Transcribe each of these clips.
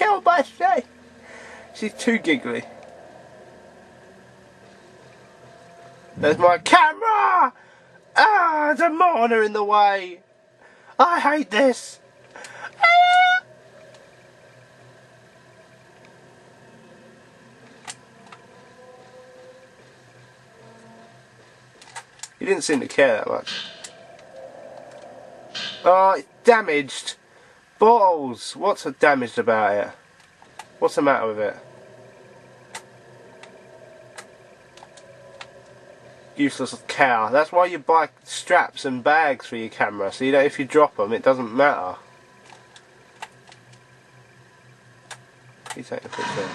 killed by Shay. She's too giggly. There's my camera! Ah, the mourner in the way. I hate this. He didn't seem to care that much. Oh, it's damaged. Balls. What's so damaged about it? What's the matter with it? Useless cow. That's why you buy straps and bags for your camera, so you know if you drop them, it doesn't matter. You take a picture.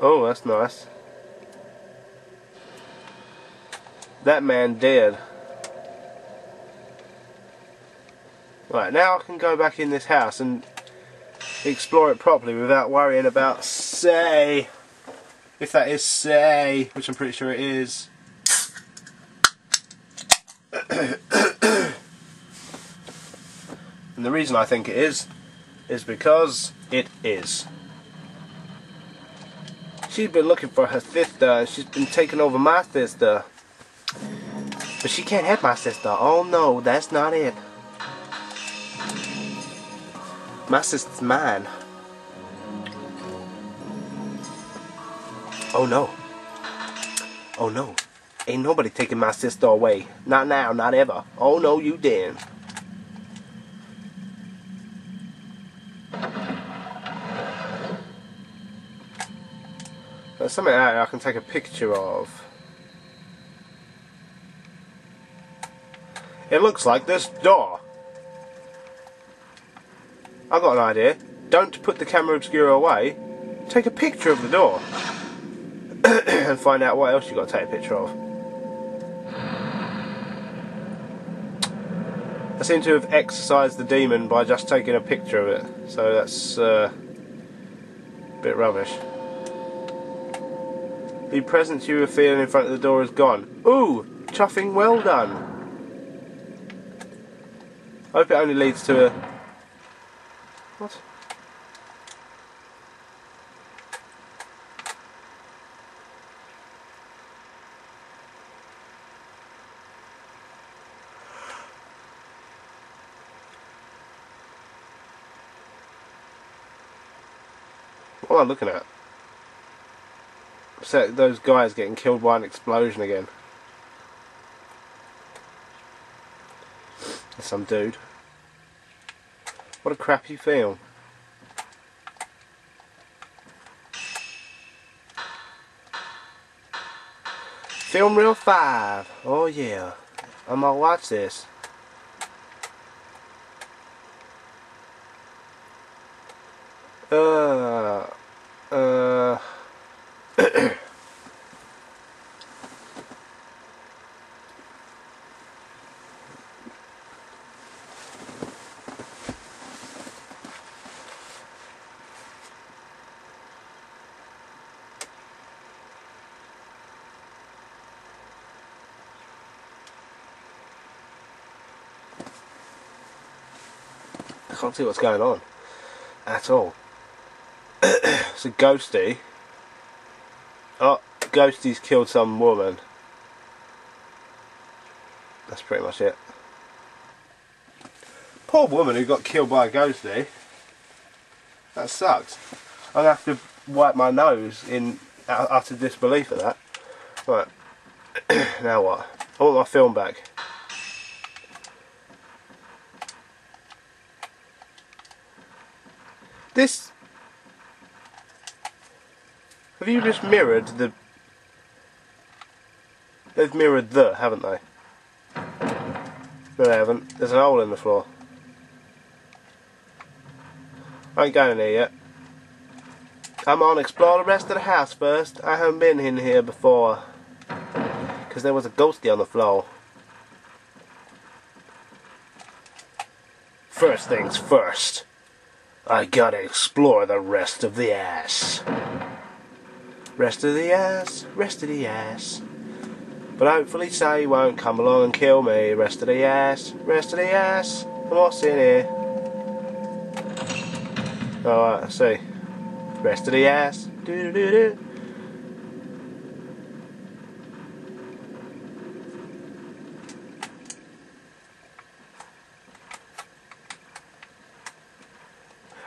Oh, that's nice. That man dead. Right, now I can go back in this house and explore it properly without worrying about Sae, if that is Sae, which I'm pretty sure it is. and the reason I think it is, is because it is. She's been looking for her sister she's been taking over my sister. But she can't have my sister. Oh no, that's not it. My sister's mine. Oh no. Oh no. Ain't nobody taking my sister away. Not now, not ever. Oh no, you didn't. There's something out I can take a picture of. It looks like this door. I've got an idea. Don't put the camera obscura away. Take a picture of the door. and find out what else you've got to take a picture of. I seem to have exorcised the demon by just taking a picture of it. So that's uh, a bit rubbish. The presence you were feeling in front of the door is gone. Ooh! Chuffing well done. I hope it only leads to a... What? What am I looking at? So those guys getting killed by an explosion again. Some dude. What a crappy film. Film Reel 5. Oh yeah. I'm gonna watch this. Uh, I can't see what's going on at all. it's a ghosty. Oh, ghosty's killed some woman. That's pretty much it. Poor woman who got killed by a ghosty. That sucks. I'm gonna have to wipe my nose in utter disbelief at that. Right. now what? I want my film back. This... Have you just mirrored the... They've mirrored the, haven't they? No they haven't. There's an hole in the floor. I ain't going in here yet. Come on, explore the rest of the house first. I haven't been in here before. Because there was a ghosty on the floor. First things first. I gotta explore the rest of the ass. Rest of the ass, rest of the ass. But hopefully Sae won't come along and kill me. Rest of the ass, rest of the ass. And What's in here? Alright, let's see. Rest of the ass. Do do do do.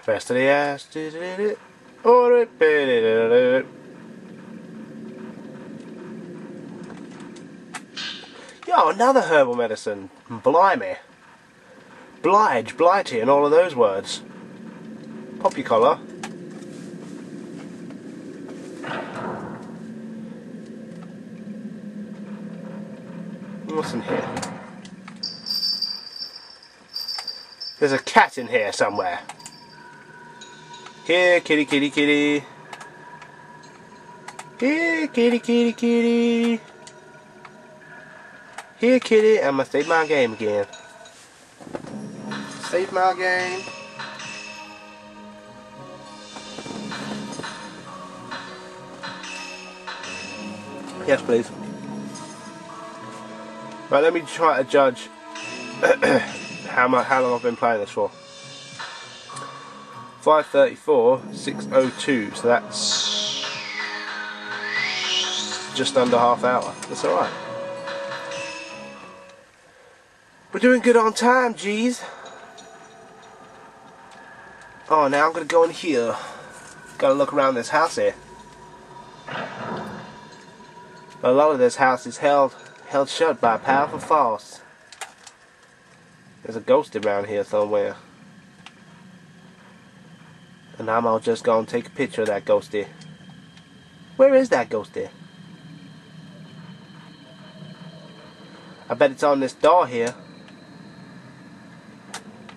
Of the ass. Yo, another herbal medicine. Blimey. Blige, blighty, and all of those words. Pop your collar. What's in here? There's a cat in here somewhere. Here, kitty, kitty, kitty. Here, kitty, kitty, kitty. Here, kitty, I'm gonna save my game again. Save my game. Yes, please. Right, let me try to judge how much, how long I've been playing this for. 534, 602, so that's just under half hour. That's alright. We're doing good on time, geez. Oh, now I'm gonna go in here. Gotta look around this house here. A lot of this house is held held shut by a powerful force. There's a ghost around here somewhere. And I'm all just gonna take a picture of that ghosty. Where is that ghosty? I bet it's on this door here.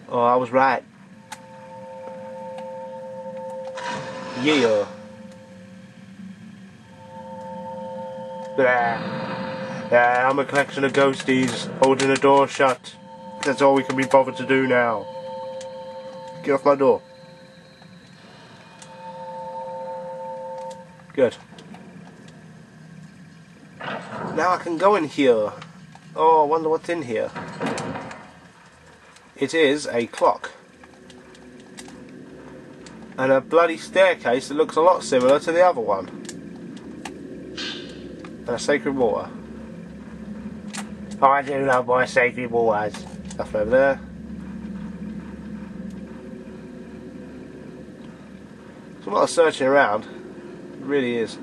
Oh, I was right. Yeah. Yeah, I'm a collection of ghosties holding a door shut. That's all we can be bothered to do now. Get off my door. Good. Now I can go in here. Oh, I wonder what's in here. It is a clock. And a bloody staircase that looks a lot similar to the other one. And a sacred water. Oh, I do love my sacred waters. Stuff over there. There's a lot of searching around. It really is.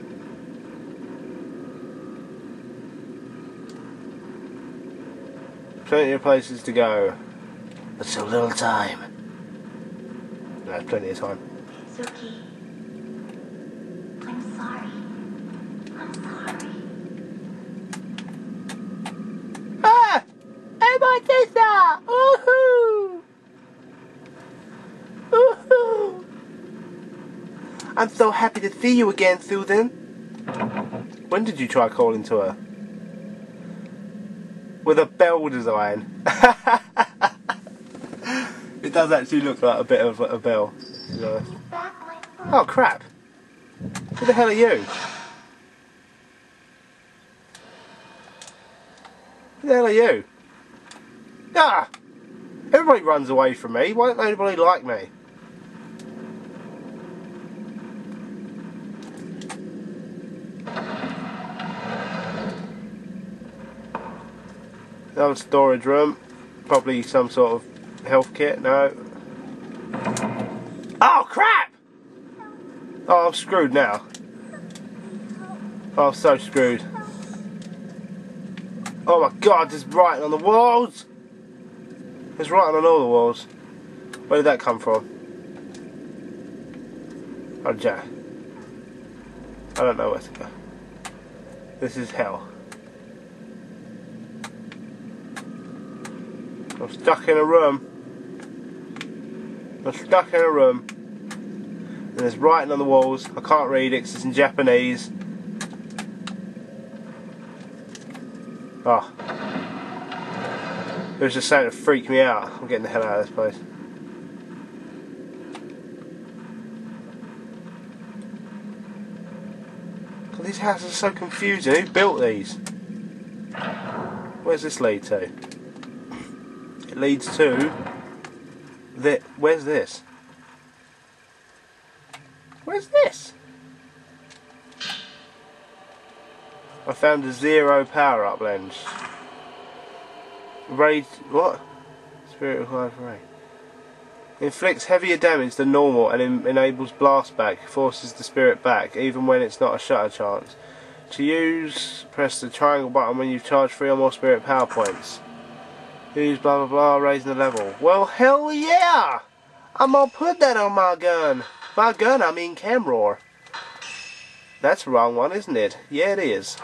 Plenty of places to go. But so little time. No, plenty of time. It's okay. I'm sorry. I'm sorry. Ah! Oh my sister! I'm so happy to see you again, Susan. When did you try calling to her? With a bell design. it does actually look like a bit of a bell. Oh crap! Who the hell are you? Who the hell are you? Ah! Everybody runs away from me. Why don't anybody like me? Another storage room. Probably some sort of health kit. No. Oh crap! Oh, I'm screwed now. Oh, I'm so screwed. Oh my god, there's writing on the walls! There's writing on all the walls. Where did that come from? Oh, Jack. I don't know where to go. This is hell. I'm stuck in a room. I'm stuck in a room. And there's writing on the walls. I can't read it 'cause it's in Japanese. Oh. It was just something to freak me out. I'm getting the hell out of this place. God, these houses are so confusing. Who built these? Where's this lead to? Leads to The, where's this? Where's this? I found a zero power up lens. Raid. What? Spirit required for. Inflicts heavier damage than normal and en- enables blast back. Forces the spirit back, even when it's not a shutter chance. To use, press the triangle button when you've charged three or more spirit power points. Use blah blah blah, raising the level. Well, hell yeah! I'm gonna put that on my gun. My gun, I mean Camroar. That's the wrong one, isn't it? Yeah, it is.